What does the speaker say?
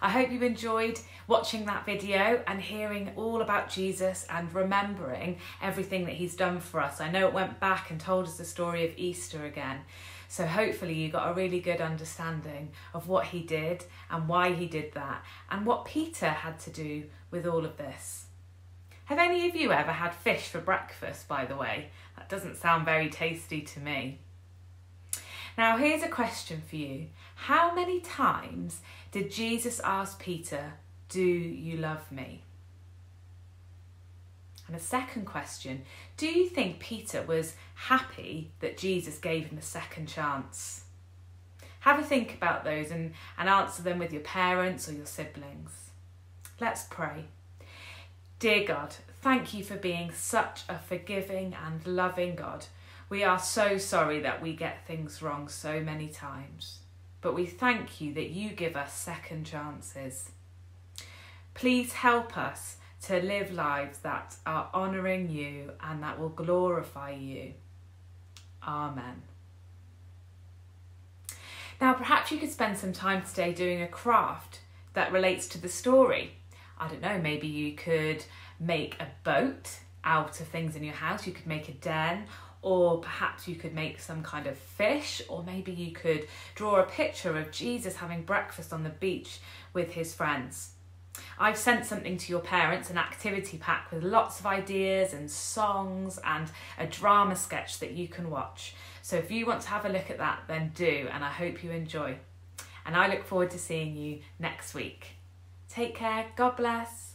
I hope you enjoyed watching that video and hearing all about Jesus and remembering everything that he's done for us. I know it went back and told us the story of Easter again. So hopefully you got a really good understanding of what he did and why he did that and what Peter had to do with all of this. Have any of you ever had fish for breakfast, by the way? That doesn't sound very tasty to me. Now, here's a question for you How many times did Jesus ask Peter, Do you love me? And a second question Do you think Peter was happy that Jesus gave him a second chance? Have a think about those and, and answer them with your parents or your siblings. Let's pray. Dear God, thank you for being such a forgiving and loving God we are so sorry that we get things wrong so many times, but we thank you that you give us second chances. Please help us to live lives that are honouring you and that will glorify you. Amen. Now, perhaps you could spend some time today doing a craft that relates to the story. I don't know, maybe you could make a boat out of things in your house, you could make a den, or perhaps you could make some kind of fish, or maybe you could draw a picture of Jesus having breakfast on the beach with his friends. I've sent something to your parents, an activity pack with lots of ideas and songs and a drama sketch that you can watch. So if you want to have a look at that, then do, and I hope you enjoy. And I look forward to seeing you next week. Take care, God bless.